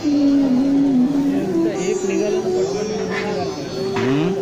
एक निघालं हम्म?